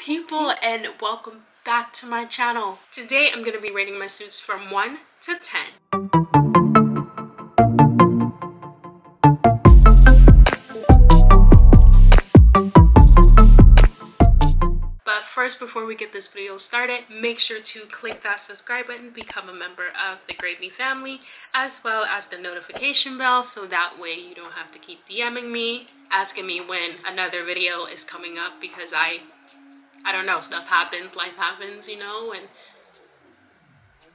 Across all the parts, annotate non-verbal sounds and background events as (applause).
people and welcome back to my channel. Today I'm going to be rating my suits from 1 to 10. But first, before we get this video started, make sure to click that subscribe button, become a member of the Grave Me family, as well as the notification bell so that way you don't have to keep DMing me, asking me when another video is coming up because I, I don't know, stuff happens, life happens, you know, and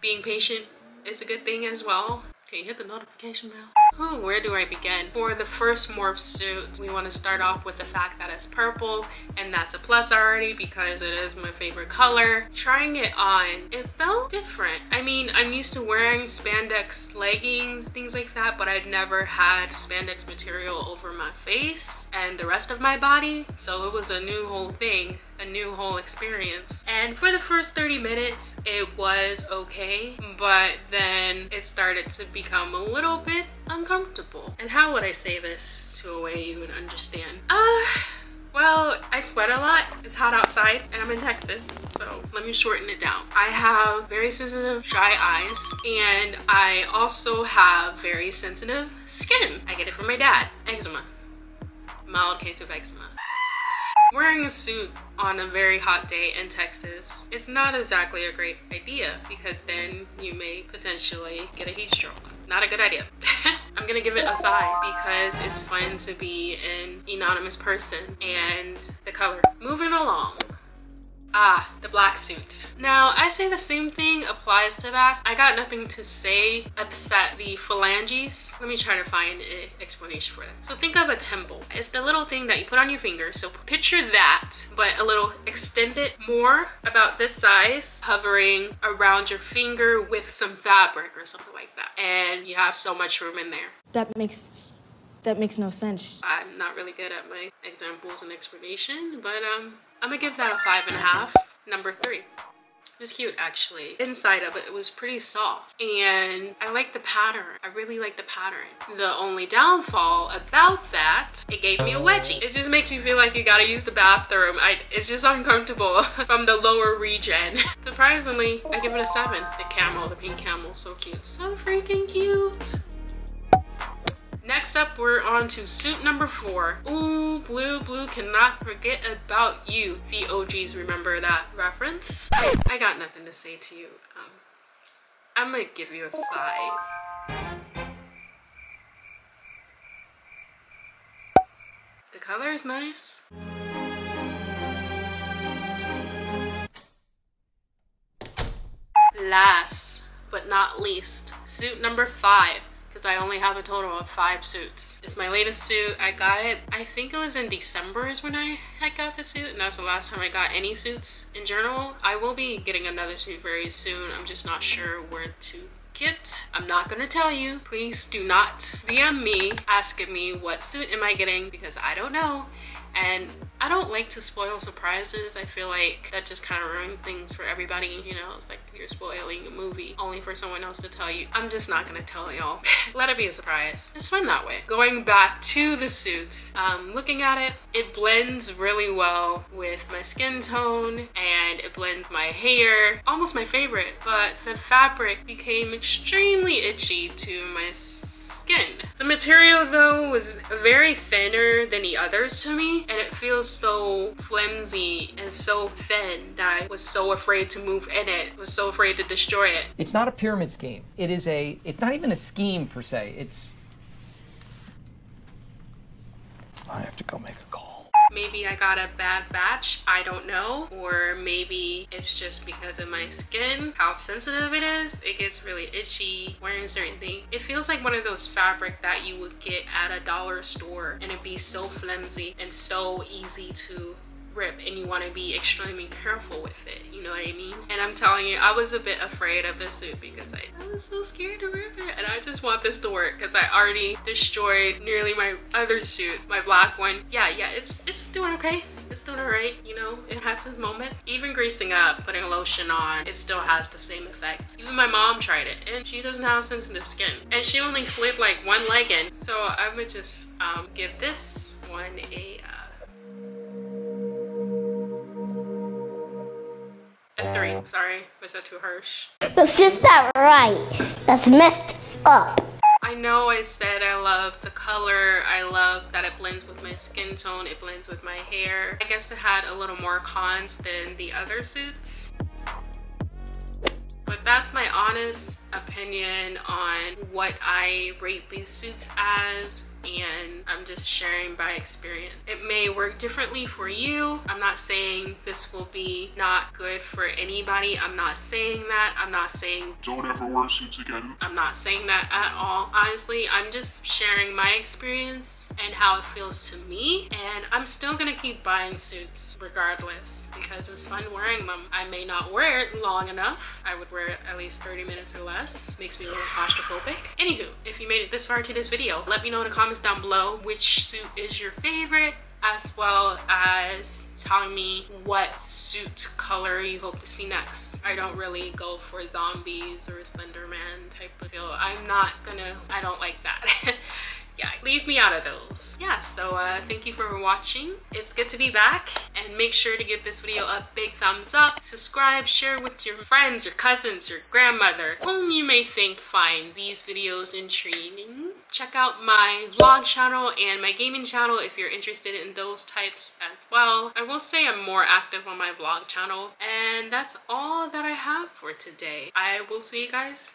being patient is a good thing as well. Okay, hit the notification bell. Oh, where do I begin? For the first morph suit, we want to start off with the fact that it's purple, and that's a plus already because it is my favorite color. Trying it on, it felt different. I mean, I'm used to wearing spandex leggings, things like that, but I'd never had spandex material over my face and the rest of my body, so it was a new whole thing a new whole experience. And for the first 30 minutes, it was okay, but then it started to become a little bit uncomfortable. And how would I say this to a way you would understand? Uh, well, I sweat a lot. It's hot outside and I'm in Texas, so let me shorten it down. I have very sensitive dry eyes and I also have very sensitive skin. I get it from my dad, eczema. Mild case of eczema. Wearing a suit on a very hot day in Texas is not exactly a great idea because then you may potentially get a heat stroke. Not a good idea. (laughs) I'm gonna give it a five because it's fun to be an anonymous person and the color. Moving along. Ah, the black suit. Now, I say the same thing applies to that. I got nothing to say upset the phalanges. Let me try to find an explanation for that. So think of a temple. It's the little thing that you put on your finger. So picture that, but a little extended more about this size, hovering around your finger with some fabric or something like that. And you have so much room in there. That makes that makes no sense. I'm not really good at my examples and explanation, but um, I'm gonna give that a five and a half. Number three. It was cute actually. Inside of it, it was pretty soft. And I like the pattern. I really like the pattern. The only downfall about that, it gave me a wedgie. It just makes you feel like you gotta use the bathroom. I, it's just uncomfortable (laughs) from the lower region. (laughs) Surprisingly, I give it a seven. The camel, the pink camel, so cute. So freaking cute. Next up, we're on to suit number four. Ooh, blue, blue, cannot forget about you. The OGs remember that reference. I, got nothing to say to you. Um, I'm gonna give you a five. The color is nice. Last but not least, suit number five because I only have a total of five suits. It's my latest suit. I got it, I think it was in December is when I got the suit and that's the last time I got any suits in general. I will be getting another suit very soon. I'm just not sure where to get. I'm not gonna tell you. Please do not DM me asking me what suit am I getting because I don't know and I don't like to spoil surprises. I feel like that just kind of ruins things for everybody. You know, it's like you're spoiling a movie only for someone else to tell you. I'm just not gonna tell y'all. (laughs) Let it be a surprise. It's fun that way. Going back to the suit, um, looking at it, it blends really well with my skin tone and it blends my hair. Almost my favorite, but the fabric became extremely itchy to my skin. The material though was very thinner than the others to me and it feels so flimsy and so thin that I was so afraid to move in it, I was so afraid to destroy it. It's not a pyramid scheme. It is a, it's not even a scheme per se. It's. I have to go make a call. I got a bad batch, I don't know. Or maybe it's just because of my skin, how sensitive it is. It gets really itchy wearing certain things. It feels like one of those fabric that you would get at a dollar store and it'd be so flimsy and so easy to rip and you want to be extremely careful with it you know what i mean? And i'm telling you i was a bit afraid of this suit because I, I was so scared to rip it and i just want this to work because i already destroyed nearly my other suit my black one. Yeah yeah it's it's doing okay. It's doing all right you know? It has its moments. Even greasing up putting lotion on it still has the same effect even my mom tried it and she doesn't have sensitive skin and she only slid like one leg in. So i would just um, give this one a uh, three. Oh. Sorry, was that too harsh? That's just not right. That's messed up. I know I said I love the color, I love that it blends with my skin tone, it blends with my hair. I guess it had a little more cons than the other suits. But that's my honest opinion on what I rate these suits as and I'm just sharing by experience. It may work differently for you. I'm not saying this will be not good for anybody. I'm not saying that. I'm not saying don't ever wear suits again. I'm not saying that at all. Honestly, I'm just sharing my experience and how it feels to me. And I'm still gonna keep buying suits regardless because it's fun wearing them. I may not wear it long enough. I would wear it at least 30 minutes or less. Makes me a little claustrophobic. Anywho, if you made it this far to this video, let me know in the comments down below which suit is your favorite as well as telling me what suit color you hope to see next. I don't really go for zombies or Slenderman type of feel. I'm not gonna, I don't like that. (laughs) yeah, leave me out of those. Yeah, so uh, thank you for watching. It's good to be back and make sure to give this video a big thumbs up, subscribe, share with your friends, your cousins, your grandmother, whom you may think find these videos intriguing. Check out my vlog channel and my gaming channel if you're interested in those types as well. I will say I'm more active on my vlog channel and that's all that I have for today. I will see you guys